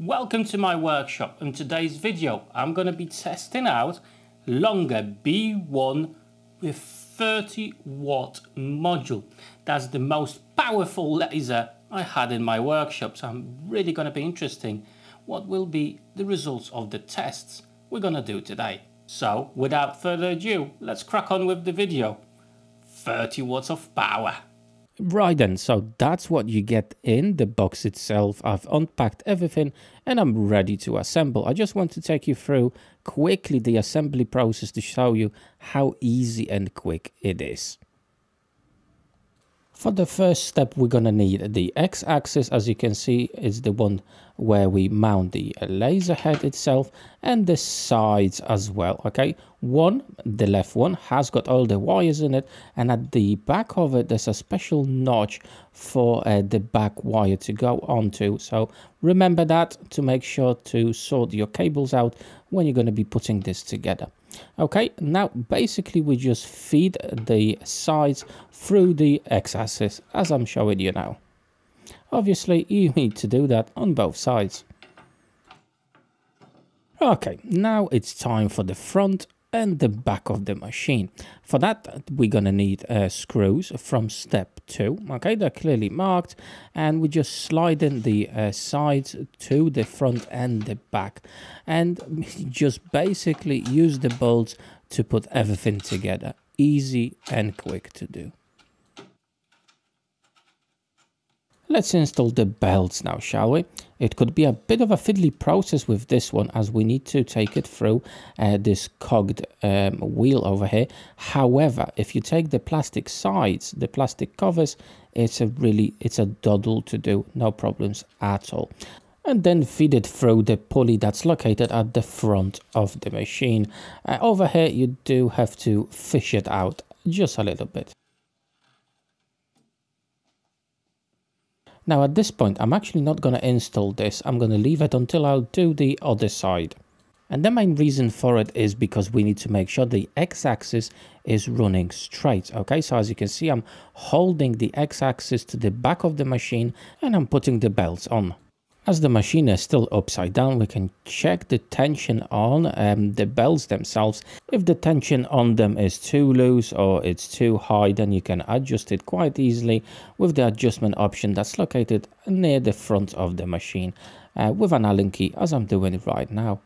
Welcome to my workshop. In today's video I'm going to be testing out Longer B1 with 30 watt module. That's the most powerful laser I had in my workshop so I'm really going to be interesting what will be the results of the tests we're going to do today. So without further ado let's crack on with the video. 30 watts of power. Right then, so that's what you get in the box itself. I've unpacked everything and I'm ready to assemble. I just want to take you through quickly the assembly process to show you how easy and quick it is. For the first step, we're going to need the x-axis, as you can see, is the one where we mount the laser head itself and the sides as well, okay? One, the left one, has got all the wires in it and at the back of it, there's a special notch for uh, the back wire to go onto. So remember that to make sure to sort your cables out when you're going to be putting this together. Okay, now basically we just feed the sides through the x-axis as I'm showing you now. Obviously you need to do that on both sides. Okay, now it's time for the front and the back of the machine. For that, we're gonna need uh, screws from step two. Okay, they're clearly marked, and we just slide in the uh, sides to the front and the back, and just basically use the bolts to put everything together. Easy and quick to do. Let's install the belts now, shall we? It could be a bit of a fiddly process with this one as we need to take it through uh, this cogged um, wheel over here. However, if you take the plastic sides, the plastic covers, it's a really, it's a doddle to do, no problems at all. And then feed it through the pulley that's located at the front of the machine. Uh, over here, you do have to fish it out just a little bit. Now at this point, I'm actually not going to install this. I'm going to leave it until I'll do the other side. And the main reason for it is because we need to make sure the x-axis is running straight. Okay, so as you can see, I'm holding the x-axis to the back of the machine and I'm putting the belts on. As the machine is still upside down, we can check the tension on um, the belts themselves. If the tension on them is too loose or it's too high, then you can adjust it quite easily with the adjustment option that's located near the front of the machine uh, with an Allen key as I'm doing it right now.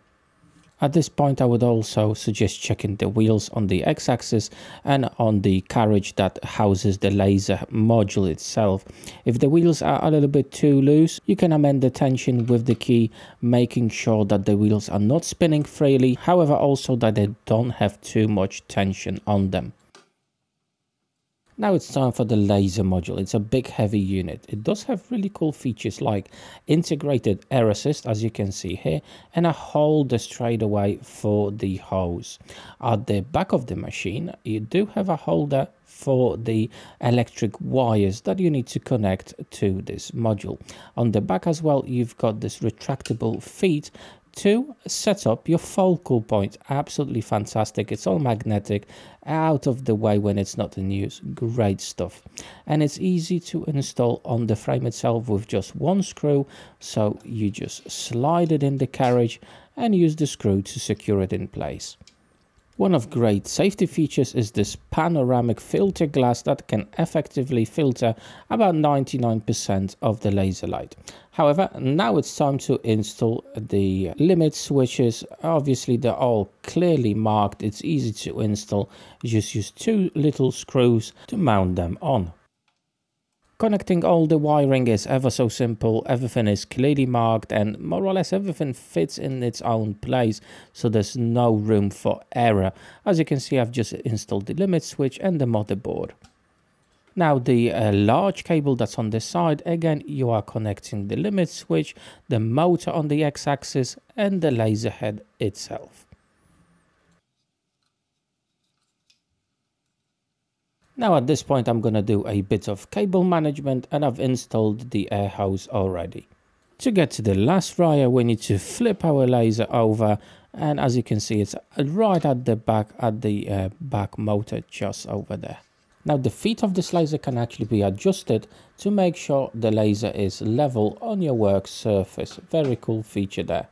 At this point I would also suggest checking the wheels on the x-axis and on the carriage that houses the laser module itself. If the wheels are a little bit too loose, you can amend the tension with the key, making sure that the wheels are not spinning freely, however also that they don't have too much tension on them. Now it's time for the laser module. It's a big heavy unit. It does have really cool features like integrated air assist as you can see here and a holder straight away for the hose. At the back of the machine you do have a holder for the electric wires that you need to connect to this module. On the back as well you've got this retractable feet to set up your focal point. Absolutely fantastic. It's all magnetic out of the way when it's not in use great stuff. And it's easy to install on the frame itself with just one screw. So you just slide it in the carriage and use the screw to secure it in place one of great safety features is this panoramic filter glass that can effectively filter about 99% of the laser light. However, now it's time to install the limit switches. Obviously, they're all clearly marked. It's easy to install. Just use two little screws to mount them on. Connecting all the wiring is ever so simple, everything is clearly marked and more or less everything fits in its own place so there's no room for error. As you can see I've just installed the limit switch and the motherboard. Now the uh, large cable that's on the side, again you are connecting the limit switch, the motor on the x-axis and the laser head itself. Now at this point I'm going to do a bit of cable management and I've installed the air hose already. To get to the last wire we need to flip our laser over and as you can see it's right at the back at the uh, back motor just over there. Now the feet of this laser can actually be adjusted to make sure the laser is level on your work surface. Very cool feature there.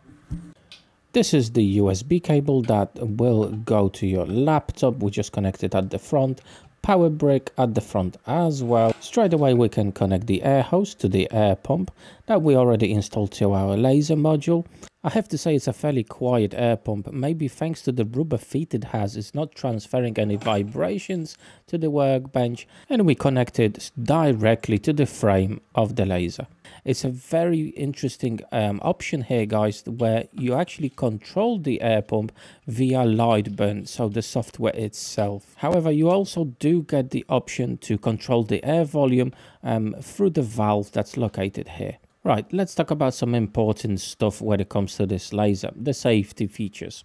This is the USB cable that will go to your laptop. We just connect it at the front power brick at the front as well. Straight away we can connect the air hose to the air pump that we already installed to our laser module. I have to say it's a fairly quiet air pump, maybe thanks to the rubber feet it has, it's not transferring any vibrations to the workbench and we connect it directly to the frame of the laser. It's a very interesting um, option here guys where you actually control the air pump via Lightburn, so the software itself. However, you also do get the option to control the air volume um, through the valve that's located here. Right, let's talk about some important stuff when it comes to this laser, the safety features.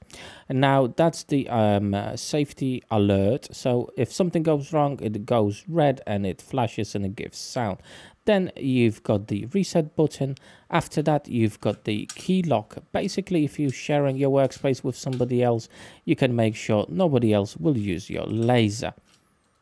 And now that's the um, uh, safety alert. So if something goes wrong, it goes red and it flashes and it gives sound. Then you've got the reset button. After that, you've got the key lock. Basically, if you're sharing your workspace with somebody else, you can make sure nobody else will use your laser.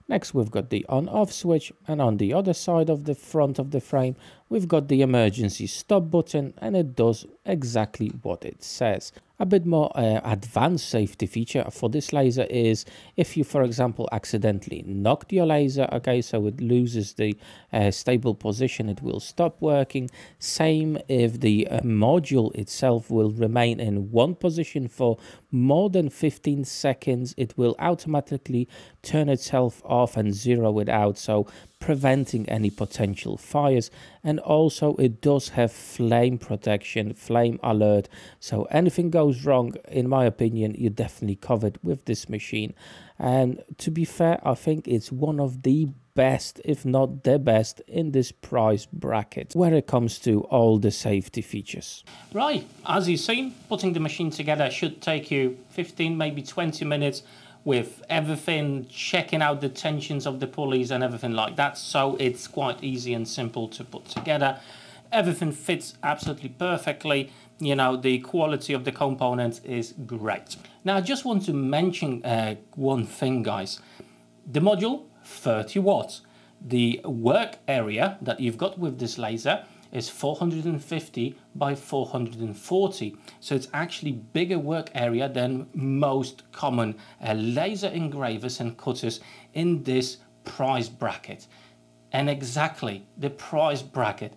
Next, we've got the on-off switch and on the other side of the front of the frame, we've got the emergency stop button and it does exactly what it says. A bit more uh, advanced safety feature for this laser is if you, for example, accidentally knocked your laser, okay, so it loses the uh, stable position, it will stop working. Same if the uh, module itself will remain in one position for more than 15 seconds, it will automatically turn itself off and zero it out. So preventing any potential fires and also it does have flame protection flame alert. So anything goes wrong in my opinion you're definitely covered with this machine. And to be fair i think it's one of the best if not the best in this price bracket where it comes to all the safety features. Right as you've seen putting the machine together should take you 15 maybe 20 minutes with everything, checking out the tensions of the pulleys and everything like that. So it's quite easy and simple to put together. Everything fits absolutely perfectly. You know, the quality of the components is great. Now, I just want to mention uh, one thing, guys. The module, 30 watts. The work area that you've got with this laser is 450 by 440 so it's actually bigger work area than most common uh, laser engravers and cutters in this price bracket. And exactly the price bracket.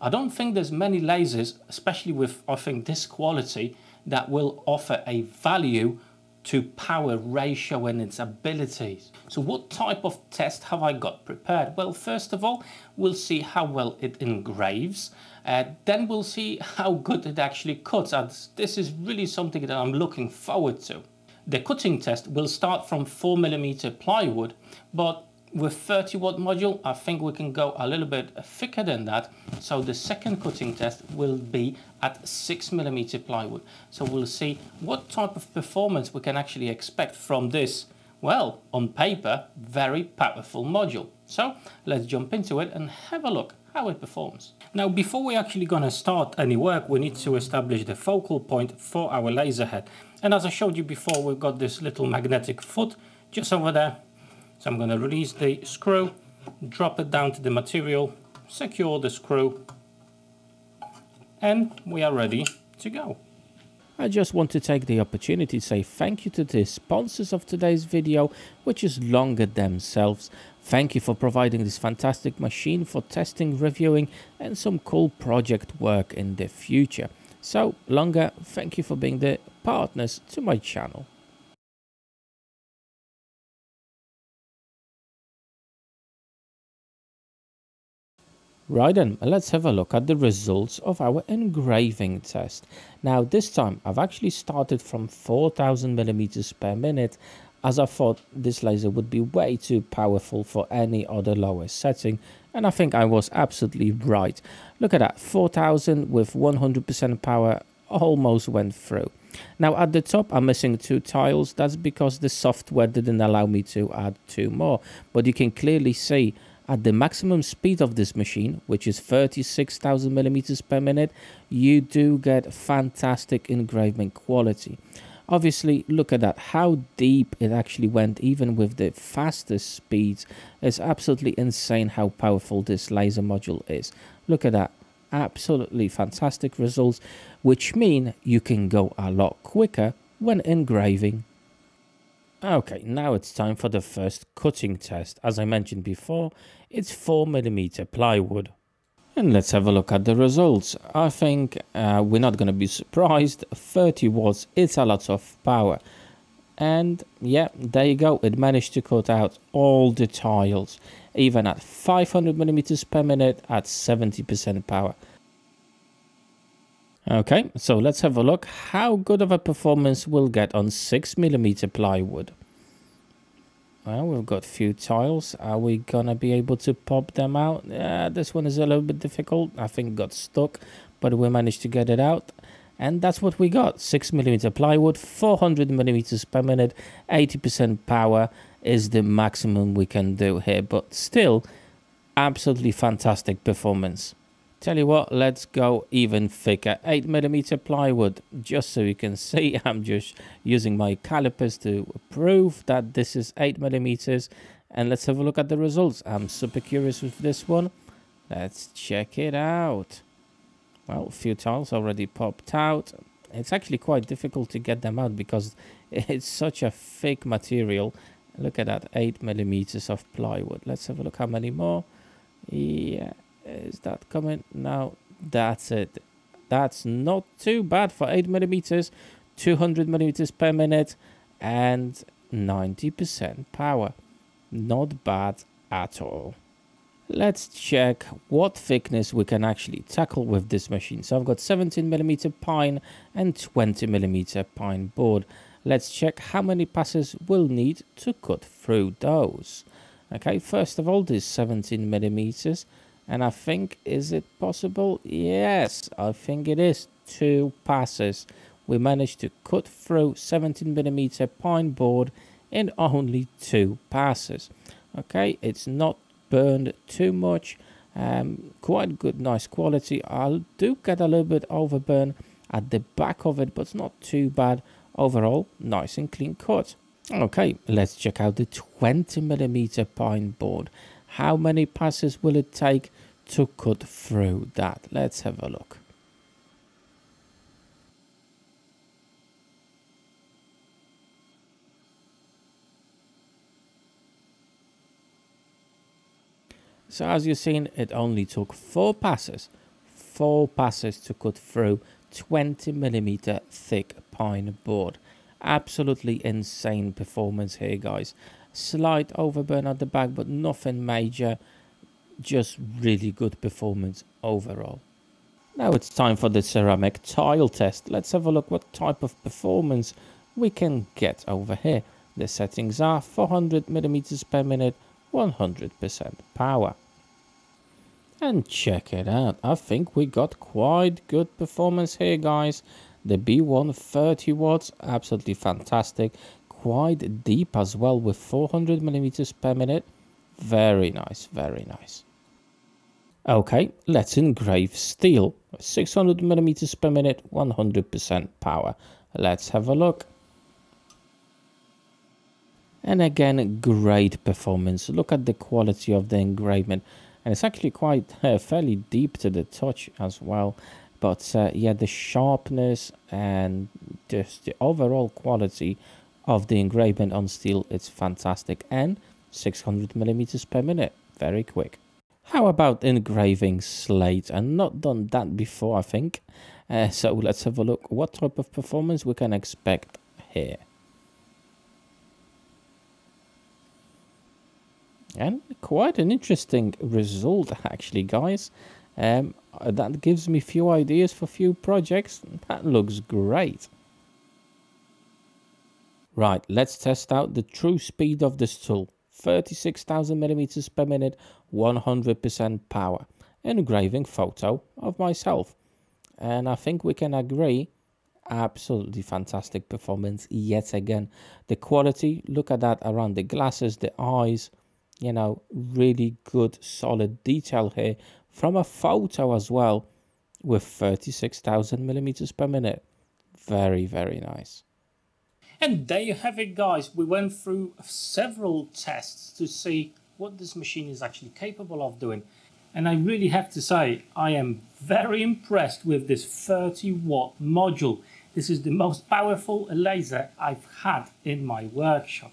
I don't think there's many lasers especially with I think this quality that will offer a value to power ratio and its abilities. So what type of test have I got prepared? Well, first of all, we'll see how well it engraves. Uh, then we'll see how good it actually cuts. And this is really something that I'm looking forward to. The cutting test will start from 4mm plywood, but with 30 watt module, I think we can go a little bit thicker than that. So the second cutting test will be at 6 millimeter plywood. So we'll see what type of performance we can actually expect from this, well, on paper, very powerful module. So let's jump into it and have a look how it performs. Now, before we're actually going to start any work, we need to establish the focal point for our laser head. And as I showed you before, we've got this little magnetic foot just over there so I'm going to release the screw, drop it down to the material, secure the screw, and we are ready to go. I just want to take the opportunity to say thank you to the sponsors of today's video, which is Longer themselves. Thank you for providing this fantastic machine for testing, reviewing and some cool project work in the future. So Longer, thank you for being the partners to my channel. Right then, let's have a look at the results of our engraving test. Now this time I've actually started from 4000 millimeters per minute as I thought this laser would be way too powerful for any other lower setting and I think I was absolutely right. Look at that, 4000 with 100% power almost went through. Now at the top I'm missing two tiles, that's because the software didn't allow me to add two more, but you can clearly see at the maximum speed of this machine, which is 36,000 millimeters per minute, you do get fantastic engraving quality. Obviously, look at that, how deep it actually went, even with the fastest speeds. It's absolutely insane how powerful this laser module is. Look at that, absolutely fantastic results, which mean you can go a lot quicker when engraving. Okay, now it's time for the first cutting test. As I mentioned before, it's 4mm plywood. And let's have a look at the results. I think uh, we're not going to be surprised. 30 watts, it's a lot of power. And yeah, there you go. It managed to cut out all the tiles, even at 500 millimeters per minute at 70% power. Okay, so let's have a look how good of a performance we'll get on 6mm plywood. Well, we've got few tiles. Are we gonna be able to pop them out? This one is a little bit difficult. I think got stuck, but we managed to get it out. And that's what we got. 6mm plywood, 400 millimeters per minute, 80% power is the maximum we can do here. But still, absolutely fantastic performance. Tell you what, let's go even thicker. 8mm plywood, just so you can see. I'm just using my calipers to prove that this is 8mm. And let's have a look at the results. I'm super curious with this one. Let's check it out. Well, a few tiles already popped out. It's actually quite difficult to get them out because it's such a thick material. Look at that, 8 millimeters of plywood. Let's have a look how many more. Yeah, is that coming? No, that's it. That's not too bad for 8 millimeters, 200 millimeters per minute, and 90% power. Not bad at all. Let's check what thickness we can actually tackle with this machine. So I've got 17 millimeter pine and 20 millimeter pine board. Let's check how many passes we'll need to cut through those. Okay, first of all, this 17 millimeters. And I think, is it possible? Yes, I think it is. Two passes. We managed to cut through 17 millimeter pine board in only two passes. Okay, it's not burned too much. Um, quite good, nice quality. I do get a little bit overburn at the back of it, but it's not too bad. Overall, nice and clean cut. Okay, let's check out the 20 millimeter pine board. How many passes will it take to cut through that? Let's have a look. So as you've seen, it only took four passes, four passes to cut through 20 millimeter thick pine board. Absolutely insane performance here, guys slight overburn at the back, but nothing major. Just really good performance overall. Now it's time for the ceramic tile test. Let's have a look what type of performance we can get over here. The settings are 400 millimeters per minute, 100% power. And check it out. I think we got quite good performance here, guys. The B1 30 watts, absolutely fantastic quite deep as well with 400 millimeters per minute. Very nice, very nice. Okay, let's engrave steel. 600 millimeters per minute, 100% power. Let's have a look. And again, great performance. Look at the quality of the engraving. And it's actually quite uh, fairly deep to the touch as well. But uh, yeah, the sharpness and just the overall quality of the engraving on steel. It's fantastic. And 600 millimeters per minute. Very quick. How about engraving slate and not done that before i think. Uh, so let's have a look. What type of performance we can expect here? And quite an interesting result actually guys. Um, that gives me few ideas for few projects. That looks great Right, let's test out the true speed of this tool. 36,000 millimeters per minute, 100% power. Engraving photo of myself. And I think we can agree, absolutely fantastic performance yet again. The quality, look at that around the glasses, the eyes, you know, really good solid detail here from a photo as well with 36,000 millimeters per minute. Very, very nice. And there you have it guys, we went through several tests to see what this machine is actually capable of doing. And I really have to say, I am very impressed with this 30 watt module. This is the most powerful laser I've had in my workshop.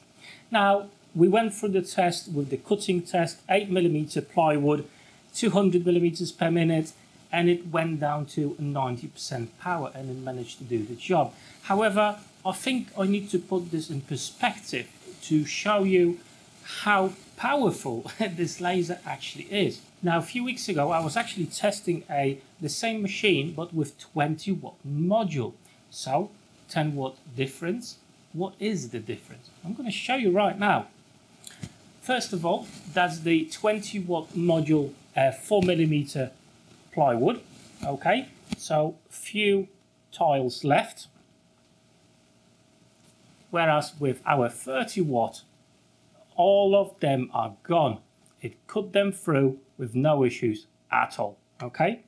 Now, we went through the test with the cutting test, 8mm plywood, 200 millimeters per minute, and it went down to 90% power and it managed to do the job. However, I think I need to put this in perspective to show you how powerful this laser actually is. Now, a few weeks ago, I was actually testing a the same machine, but with 20 watt module. So, 10 watt difference. What is the difference? I'm going to show you right now. First of all, that's the 20 watt module, uh, 4 millimeter plywood. Okay, so few tiles left. Whereas with our 30 watt, all of them are gone. It cut them through with no issues at all. Okay,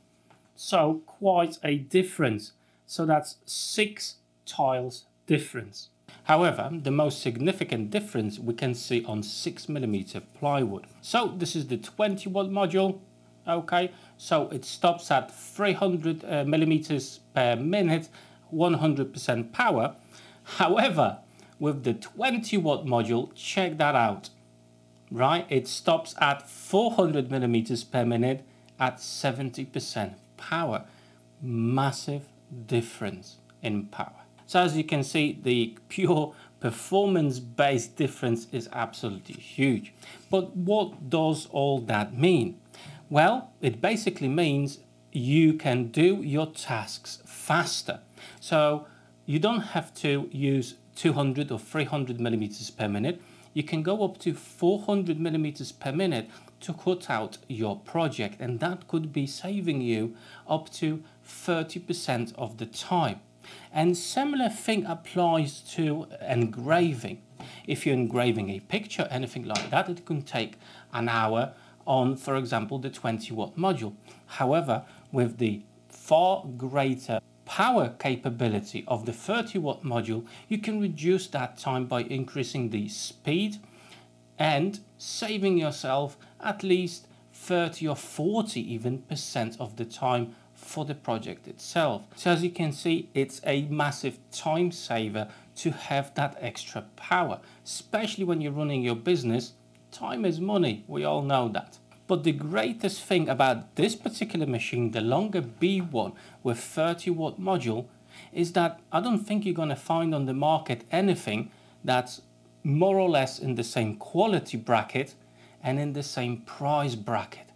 so quite a difference. So that's six tiles difference. However, the most significant difference we can see on 6mm plywood. So this is the 20 watt module, okay, so it stops at 300 uh, millimeters per minute, 100% power. However, with the 20 watt module, check that out, right? It stops at 400 millimeters per minute at 70% power. Massive difference in power. So as you can see, the pure performance-based difference is absolutely huge. But what does all that mean? Well, it basically means you can do your tasks faster. So you don't have to use 200 or 300 millimeters per minute. You can go up to 400 millimeters per minute to cut out your project and that could be saving you up to 30% of the time. And similar thing applies to engraving. If you're engraving a picture, anything like that, it can take an hour on, for example, the 20 watt module. However, with the far greater power capability of the 30 watt module, you can reduce that time by increasing the speed and saving yourself at least 30 or 40 even percent of the time for the project itself. So as you can see, it's a massive time saver to have that extra power, especially when you're running your business. Time is money, we all know that. But the greatest thing about this particular machine, the longer B1 with 30 watt module, is that I don't think you're going to find on the market anything that's more or less in the same quality bracket and in the same price bracket.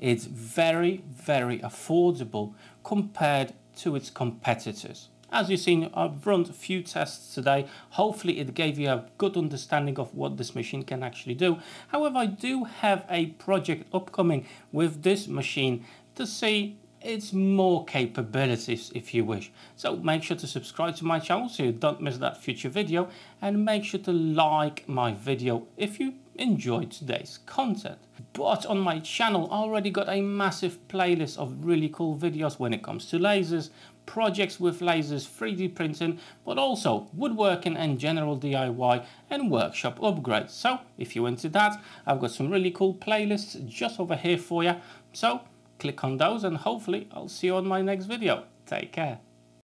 It's very, very affordable compared to its competitors. As you've seen, I've run a few tests today. Hopefully it gave you a good understanding of what this machine can actually do. However, I do have a project upcoming with this machine to see its more capabilities if you wish. So make sure to subscribe to my channel so you don't miss that future video and make sure to like my video if you enjoyed today's content. But on my channel I already got a massive playlist of really cool videos when it comes to lasers, projects with lasers, 3D printing, but also woodworking and general DIY and workshop upgrades. So if you're into that, I've got some really cool playlists just over here for you. So click on those and hopefully I'll see you on my next video. Take care.